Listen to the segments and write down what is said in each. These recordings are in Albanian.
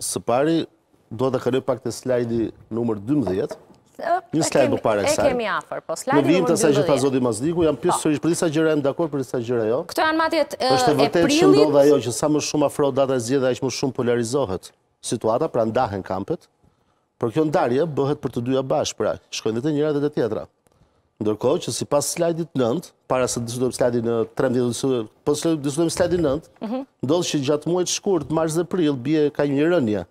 Së pari, do të kaloj pak te slajdi numër 12. Një slajd përpara kësaj. E kemi afër, po slajdi numër 12. Në vijim të asaj që tha zoti Mazniku, jam pjesërisht po. për disa gjëra jam dakord për disa gjëra jo. Këto janë matjet e prilit. Është e vërtetë që ndodh ajo që sa më shumë afron data e zgjedhjeve, aq më shumë polarizohet situata, pra ndahen kampet, Por kjo ndarje bëhet për të dyja bashkë, pra shkojnë dhe te njëra dhe te tjetra. Ndërkohë që sipas slajdit 9, para se të diskutojmë slajdin 13, po të diskutojmë slajdin 9, mhm. ndodh që gjatë muajit shkurt, mars dhe prill bie ka një rënie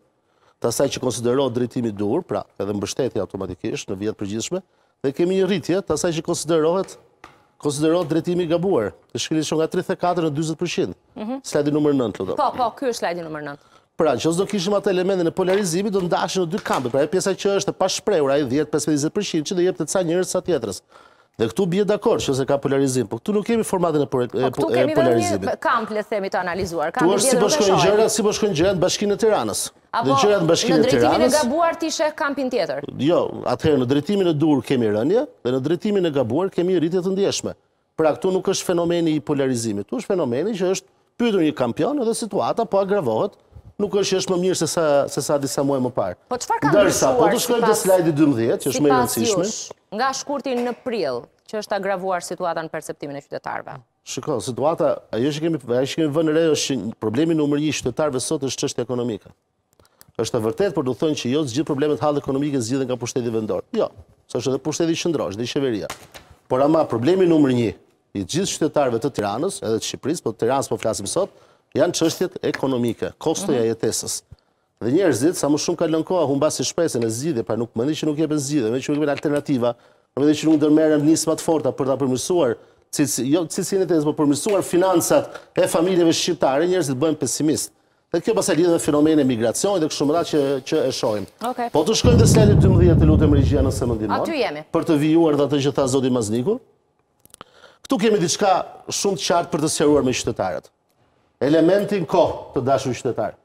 të asaj që konsiderohet drejtimi i duhur, pra edhe mbështetja automatikisht në vija të përgjithshme, Dhe kemi një rritje të asaj që konsiderohet konsiderohet drejtimi i gabuar, të shkeli që nga 34 në 20%. Mhm. Slajdi numër 9, të dua. Po, po, kjo është slajdi numër 9. Pra, që do kishim atë elementin e polarizimit, do të ndashin në dy kampe. Pra, e pjesa që është e pashprehur, ai 10 15% që do jepte sa njërës sa tjetrës. Dhe këtu bie dakord që s'ka polarizim, por këtu nuk kemi formatin e, po, e, po, e polarizimit. Këtu kemi një kamp le të themi të analizuar. Kamp i si po shkojnë gjërat, si po shkojnë gjërat në Bashkinë e Tiranës. Apo, në drejtimin e gabuar ti sheh kampin tjetër? Jo, atëherë në drejtimin e duhur kemi rënie dhe në drejtimin e gabuar kemi rritje të ndjeshme. Pra këtu nuk është fenomeni i polarizimit, këtu është fenomeni që është pyetur një kampion dhe situata po agravohet, nuk është që është më mirë se sa se sa disa muaj më parë. Po çfarë ka ndryshuar? Po të shkojmë te slajdi 12, që është më i rëndësishmi. Nga shkurti në prill, që është agravuar situata në perceptimin e qytetarëve. Shiko, situata, ajo që kemi, ajo që kemi vënë re është që problemi numër 1 i qytetarëve sot është çështja ekonomike. Është e vërtetë, por do të thonë që jo të gjithë problemet hallë ekonomike zgjidhen nga pushteti vendor. Jo, se është edhe pushteti qendror, është dhe i qeverisë. Por ama problemi numër 1 i të gjithë qytetarëve të Tiranës, edhe të Shqipërisë, po të Tiranës po flasim sot, janë çështjet ekonomike, kostoja e mhm. jetesës. Dhe njerëzit, sa më shumë kalon koha, humbasin shpresën e zgjidhjes, pra nuk meqë nuk jepen zgjidhje, meqë nuk jepen alternativa, meqë nuk ndërmerren nisma të forta për ta përmirësuar cilësi, jo cilësinë e jetës, por përmirësuar financat e familjeve shqiptare, njerëzit bëhen pesimistë. Dhe kjo pastaj lidhet me fenomenin e migracionit dhe kështu me radhë që që e shohim. Okay. Po të shkojmë te slajdi 12, të lutem regjia nëse më ndihmon. Aty jemi. Për të vijuar dhe atë që tha zoti Mazniku. Këtu kemi diçka shumë të qartë për të sqaruar me qytetarët. Elementin kohë, të dashur qytetarë.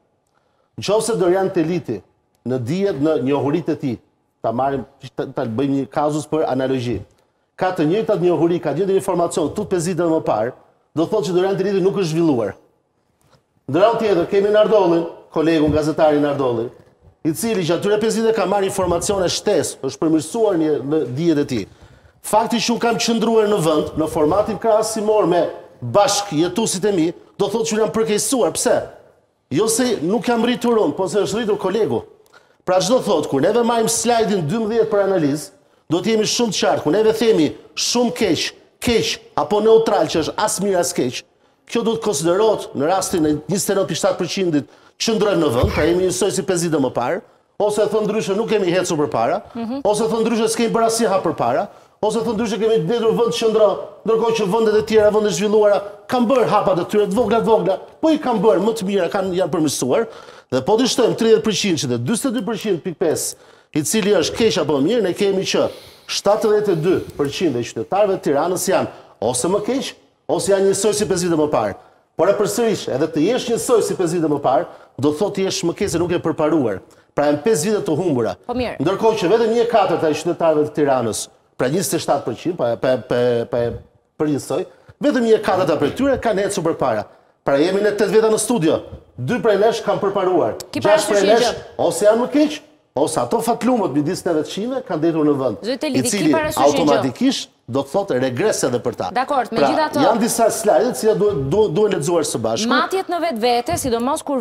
Në qoftë se Dorian Teliti, në dijet, në njohuritë e tij, ta marrim, ta bëjmë një kazus për analogji, ka të njëjtat njohuri, ka të njëjtin informacion si 5 vite më parë, do të thotë që Dorian Teliti nuk është zhvilluar. Nga krahu tjetër, kemi Nardollin, kolegun gazetarin Nardollin, i cili gjatë këtyre 5 viteve ka marrë informacione shtesë, është përmirësuar në dijet e tij. Fakti që unë kam qëndruar në vend, në formatin krahasimor me bashkëjetuesit e mi, do thotë që unë jam përkeqësuar. Pse? Jo se nuk jam rritur unë, po se është rritur kolegu. Pra ç'do thotë kur neve marrim slajdin 12 për analizë, duhet të jemi shumë të qartë. Kur neve themi shumë keq, keq apo neutral që është as mirë as keq, Kjo duhet të konsiderohet në rastin e njëzet e nëntë pikë shtatë përqindit qëndrojmë në vend, pra jemi njësoj si pesë vite më parë, ose thënë ndryshe nuk kemi ecur përpara, mhm. ose thënë ndryshe s'kemi bërë asnjë hap përpara, ose thënë ndryshe kemi mbetur në vendnumëro, ndërkohë që vendet e tjera, vende zhvilluara kanë bërë hapat e tyre të vogla të vogla, po i kanë bërë më të mira, kanë janë përmirësuar dhe po t'i shtojmë 30% dhe 42% pikë 5, i cili është keq apo jo mirë, ne kemi që 72% e qytetarëve të Tiranës janë ose më keq, Ose janë njësoj si pesë vite më parë. Por e përsëris, edhe të jesh njësoj si pesë vite më parë, do të thotë të jesh më keq se nuk ke përparuar. Pra janë pesë vite të humbura. Po mirë. Ndërkohë që vetëm një e katërta e qytetarëve të Tiranës, pra njëzet e shtatë për qind, pa pa pa përgjithësoj, vetëm një e katërta prej tyre kanë ecur përpara. Pra jemi ne tetë veta në studio. Dy prej nesh kanë përparuar. Gjashtë prej nesh ose janë më keq, ose ato fatlumët midis neve të gjashtëve kanë mbetur në vend, Zoti Teli, i di, ki cili parasysh një gjë. automatikisht do të thotë regres edhe për ta. Dakord. Pra, megjithatë- janë disa slajde të cilat duhet duhen duhen lexuar së bashku. Matjet në vetvete, sidomos kur